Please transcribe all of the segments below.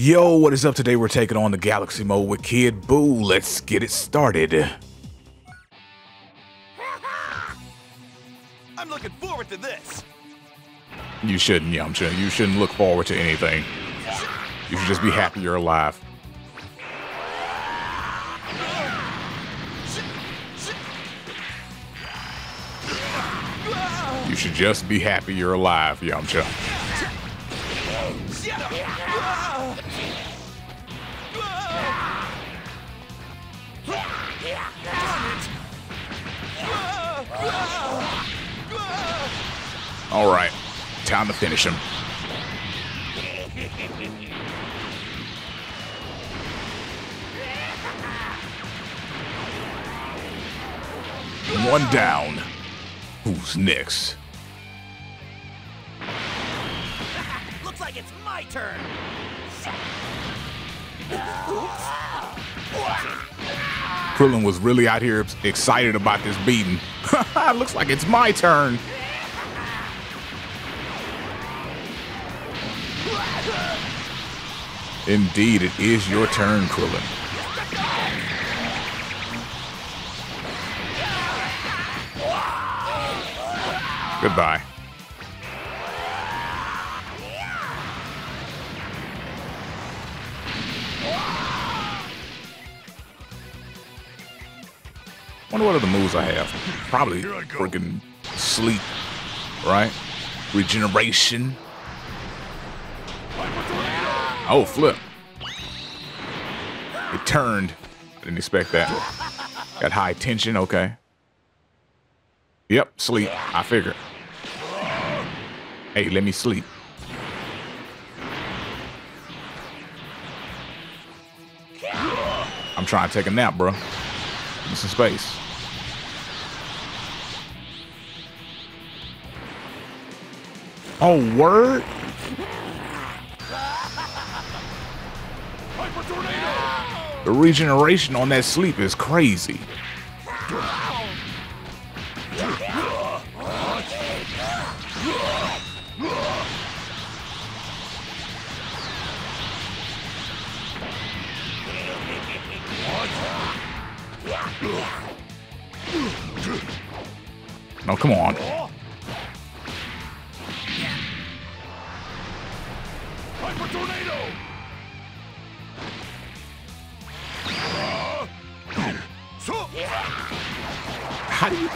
Yo, what is up? Today we're taking on the Galaxy mode with Kid Buu. Let's get it started. I'm looking forward to this. You shouldn't, Yamcha. You shouldn't look forward to anything. You should just be happy you're alive. You should just be happy you're alive, Yamcha. All right, time to finish him. One down. Who's next? Looks like it's my turn. Krillin was really out here excited about this beating. Looks like it's my turn. Indeed, it is your turn, Krillin. Goodbye. Wonder what other moves I have. Probably freaking sleep, right? Regeneration. Oh, flip. It turned. I didn't expect that. Got high tension, okay. Yep, sleep. I figured. Hey, let me sleep. I'm trying to take a nap, bro. Give me some space. Oh, word? The regeneration on that sleep is crazy. No, come on.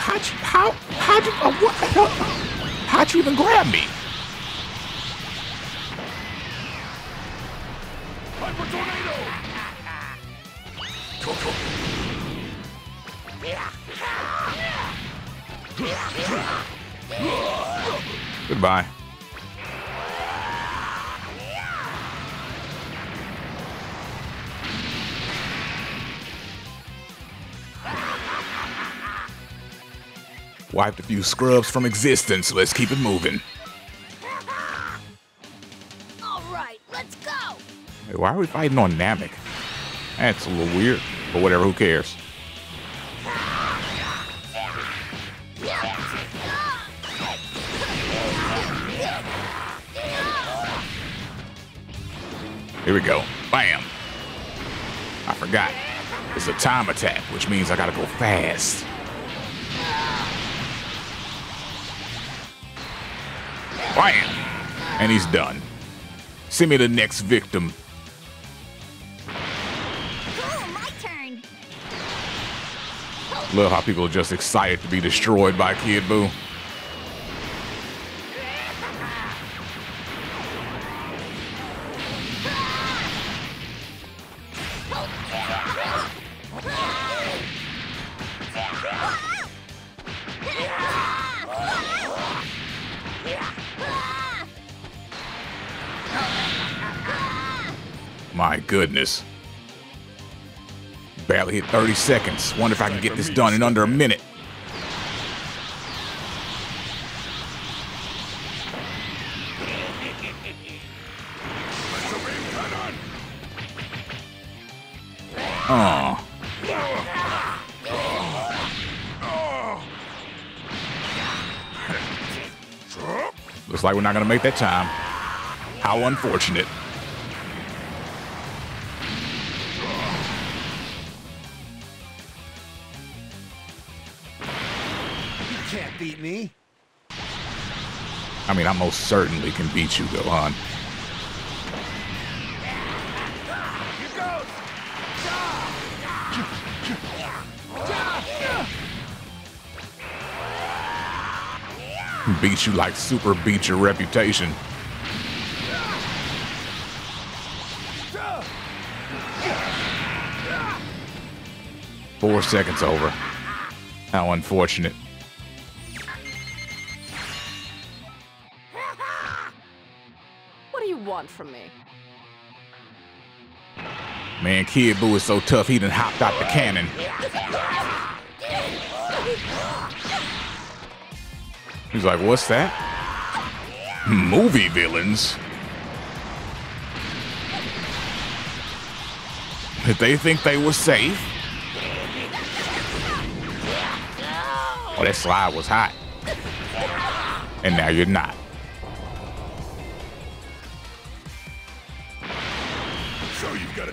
How'd you, how, how'd you, uh, what the hell? How'd you even grab me? Hyper tornado. Goodbye. Wiped a few scrubs from existence. Let's keep it moving. All right, let's go. Hey, why are we fighting on Namek? That's a little weird, but whatever, who cares? Here we go. Bam. I forgot. It's a time attack, which means I gotta go fast. Bam. And he's done. Send me the next victim. Oh, cool, turn. Love how people are just excited to be destroyed by Kid Buu. Barely hit 30 seconds. Wonder if I can get this done in under a minute. Oh. Looks like we're not gonna make that time. How unfortunate. I mean, I most certainly can beat you, Gohan. Beat you like Super beat your reputation. Four seconds over. How unfortunate. From me? Man, Kid Buu is so tough he done hopped out the canon. He's like, what's that? Movie villains? Did they think they were safe? Oh, that slide was hot. And now you're not.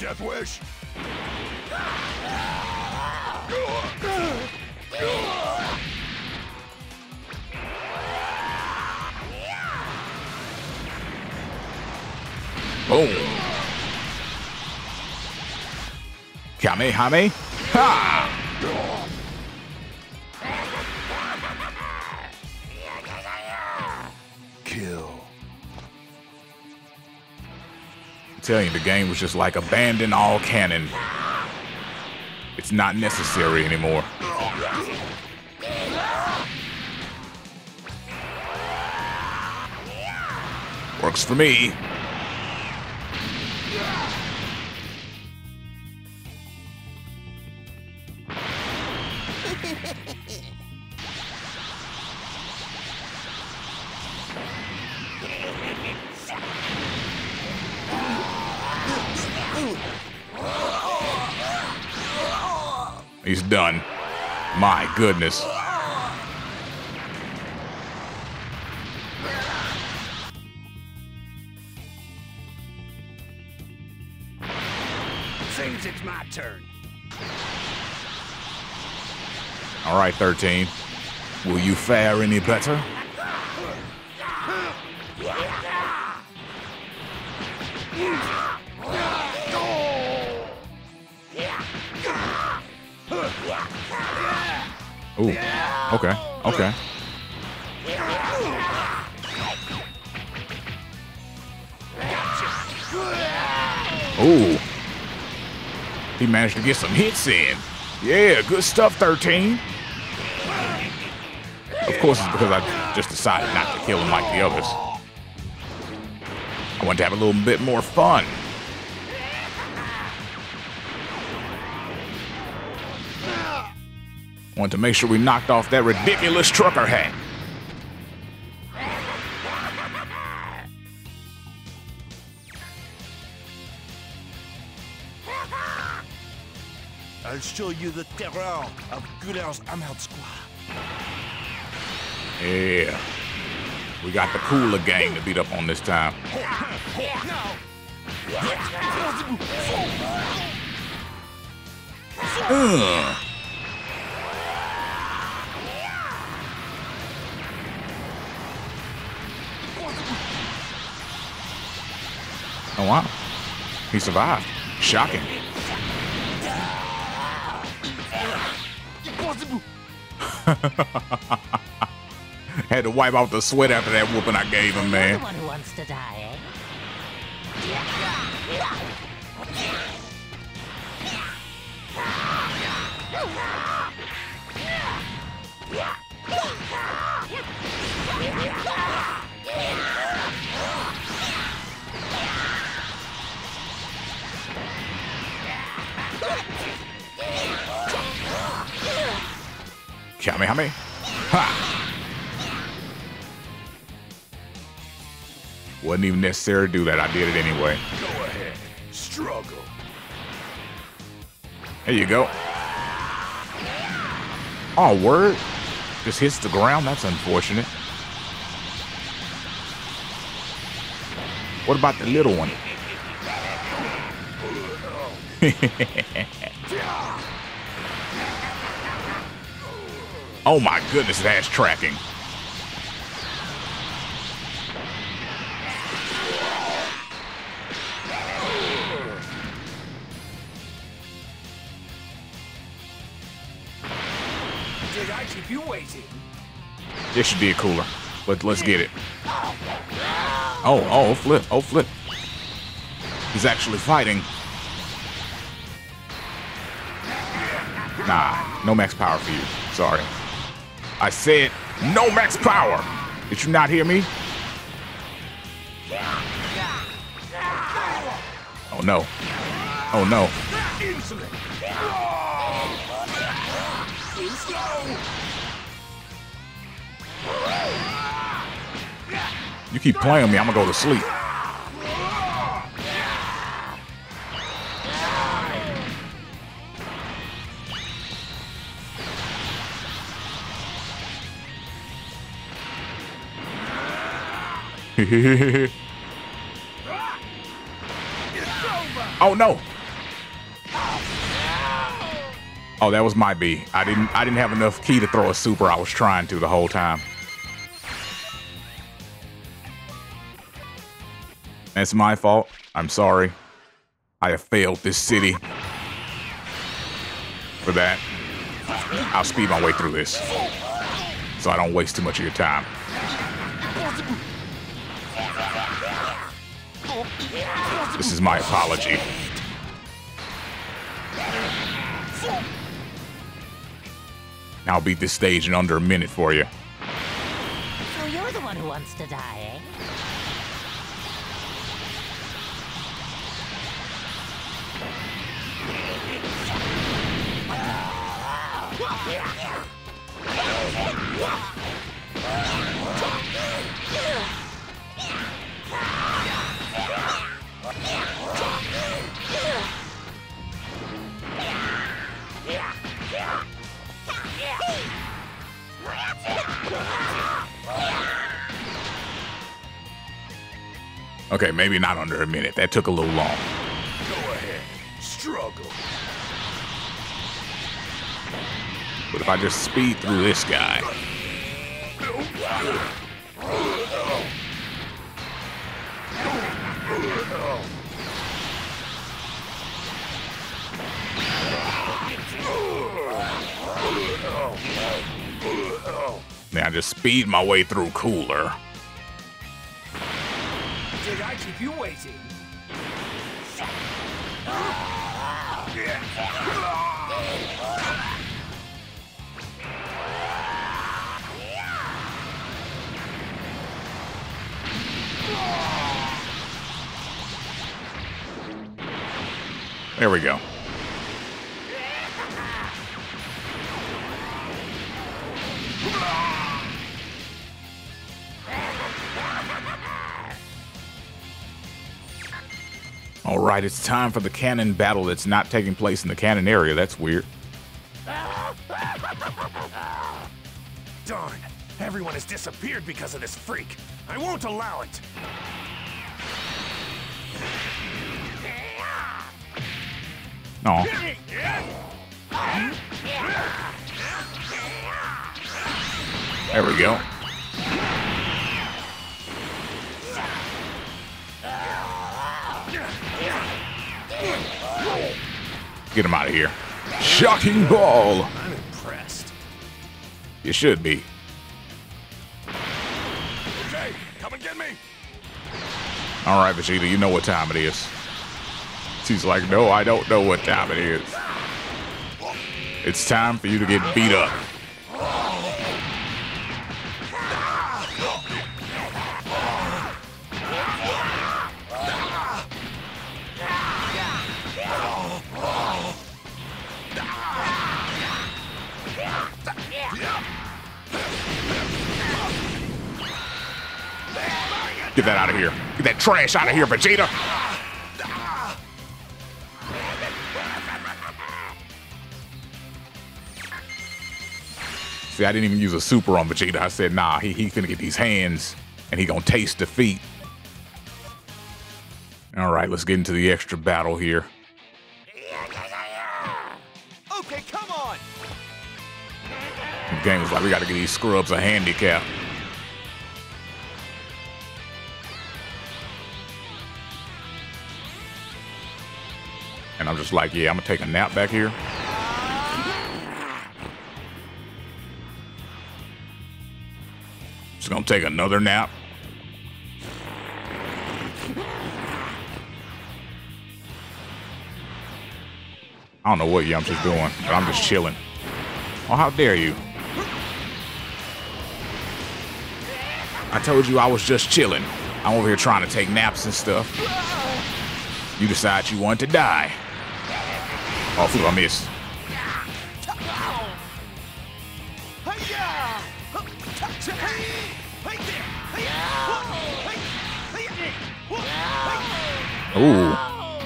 Death wish? Boom. Kamehame. Ha! Telling you, the game was just like abandon all canon. It's not necessary anymore. Works for me. Done. My goodness. Seems it's my turn. All right, 13. Will you fare any better? Ooh. Okay. Okay. Ooh. He managed to get some hits in. Yeah, good stuff, 13. Of course, it's because I just decided not to kill him like the others. I wanted to have a little bit more fun. Wanted to make sure we knocked off that ridiculous trucker hat. I'll show you the terror of Goodell's Armored Squad. Yeah. We got the cooler gang to beat up on this time. Ugh. Oh wow. He survived. Shocking. Had to wipe off the sweat after that whooping I gave him, man. one who wants to die, eh? Kamehame. Ha! Wasn't even necessary to do that. I did it anyway. Go ahead. Struggle. There you go. Oh, word. Just hits the ground. That's unfortunate. What about the little one? Oh my goodness, it has tracking. Did I keep you waiting? This should be a cooler. But let's get it. Oh, oh, oh, flip, oh, flip. He's actually fighting. Nah, no max power for you. Sorry. I said no max power. Did you not hear me? Oh no. Oh no. You keep playing me, I'm gonna go to sleep. oh no. Oh, that was my B. I didn't I didn't have enough ki to throw a super. I was trying to the whole time. That's my fault. I'm sorry. I have failed this city. For that, I'll speed my way through this. So I don't waste too much of your time. This is my apology. I'll beat this stage in under a minute for you. So you're the one who wants to die, eh? Okay, maybe not under a minute. That took a little long. Go ahead. Struggle. But if I just speed through this guy. Man, I just speed my way through cooler. Did I keep you waiting? There we go. All right, it's time for the canon battle that's not taking place in the canon area. That's weird. Darn. Everyone has disappeared because of this freak. I won't allow it. No. There we go. Get him out of here. Shocking ball. I'm impressed. You should be. Okay, come and get me. All right, Vegeta, you know what time it is. She's like, no, I don't know what time it is. It's time for you to get beat up. Get that out of here. Get that trash out of here, Vegeta. See, I didn't even use a super on Vegeta. I said, nah, he, he finna get these hands and he gonna taste defeat. All right, let's get into the extra battle here. Okay, come on. The game was like, we got to get these scrubs a handicap. And I'm just like, yeah, I'm gonna take a nap back here. Just gonna take another nap. I don't know what Yamcha's doing, but I'm just chilling. Oh, how dare you? I told you I was just chilling. I'm over here trying to take naps and stuff. You decide you want to die. Oh, phew, I missed. Ooh.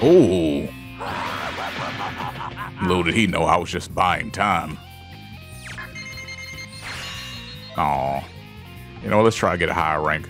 Ooh. Little did he know I was just buying time. Aw. You know, let's try to get a higher rank.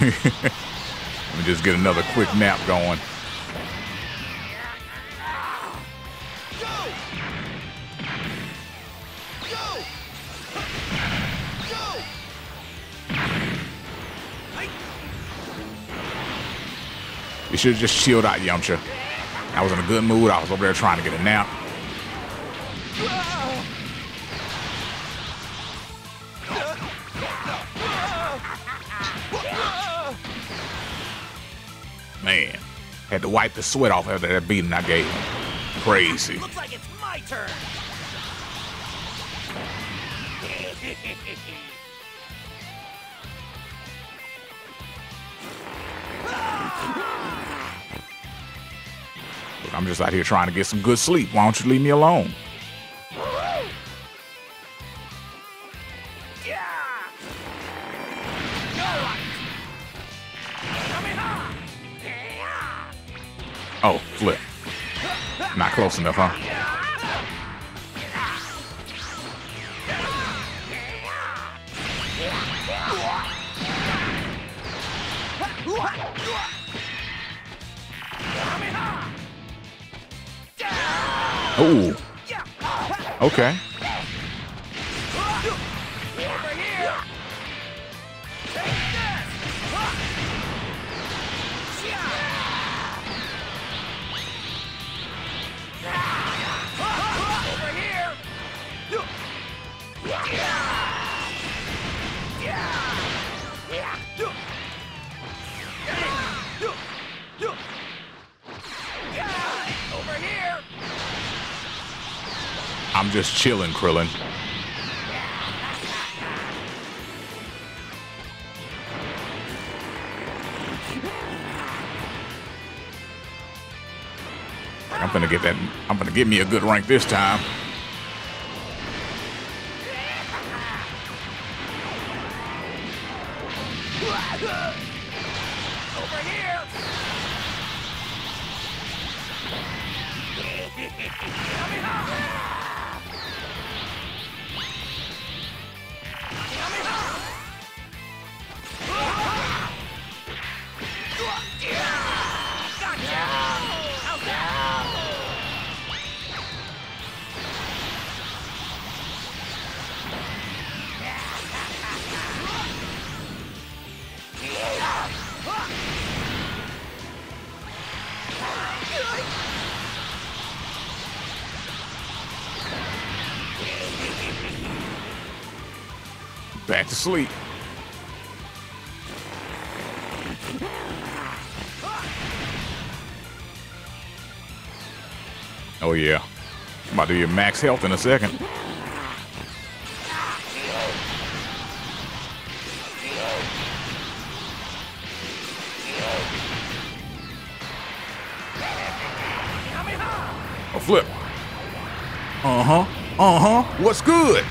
Let me just get another quick nap going. You should have just chilled out, Yamcha. I was in a good mood. I was over there trying to get a nap. Had to wipe the sweat off after that beating I gave him. Crazy. Looks like it's my turn. I'm just out here trying to get some good sleep. Why don't you leave me alone? Close enough, huh? Ooh. Okay. I'm just chilling, Krillin. I'm gonna get that. I'm gonna get me a good rank this time. Hey! Back to sleep. Oh yeah. I'm about to do your max health in a second. A flip. Uh-huh. Uh-huh. What's good?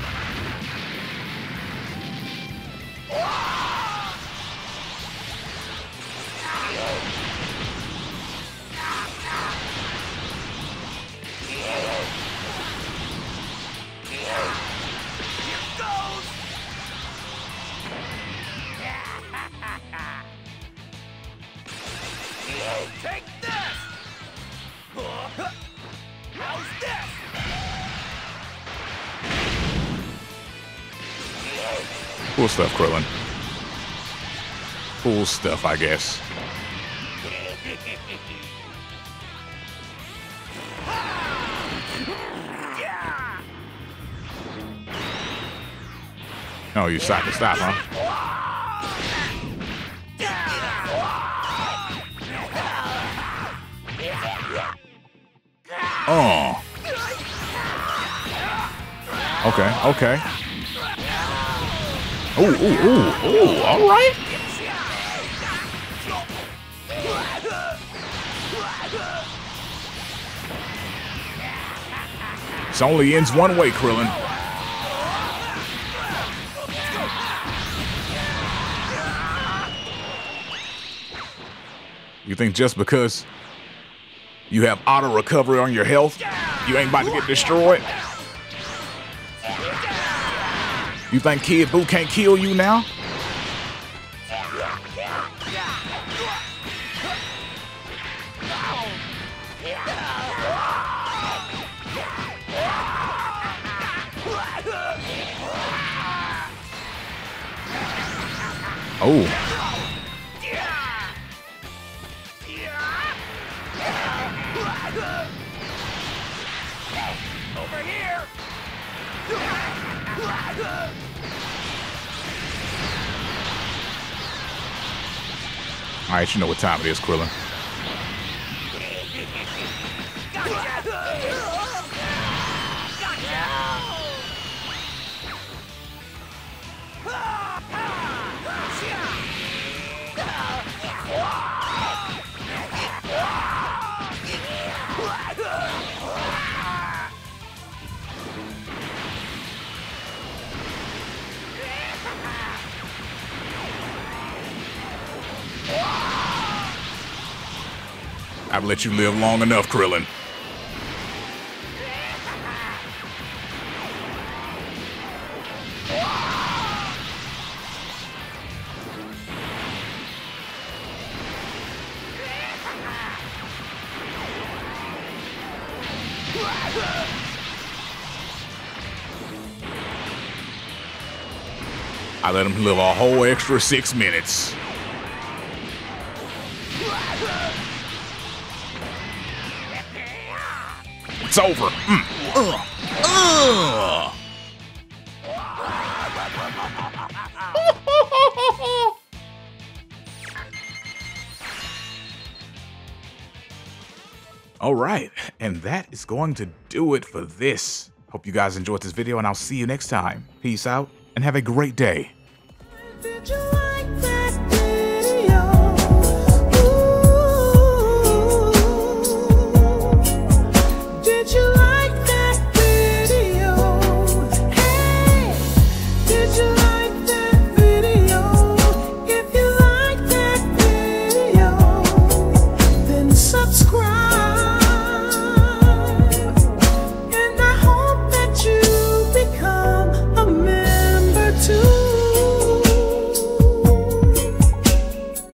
Cool stuff, Krillin. Cool stuff, I guess. Oh, you stop to stop, huh? Oh. Okay, okay. Ooh, ooh, ooh, ooh, all right. This only ends one way, Krillin. You think just because you have auto recovery on your health, you ain't about to get destroyed? You think Kid Buu can't kill you now? Oh. All right, you know what time it is, Krillin. I've let you live long enough, Krillin. I let him live a whole extra six minutes. Over. Mm. All right, and that is going to do it for this. Hope you guys enjoyed this video, and I'll see you next time. Peace out, and have a great day.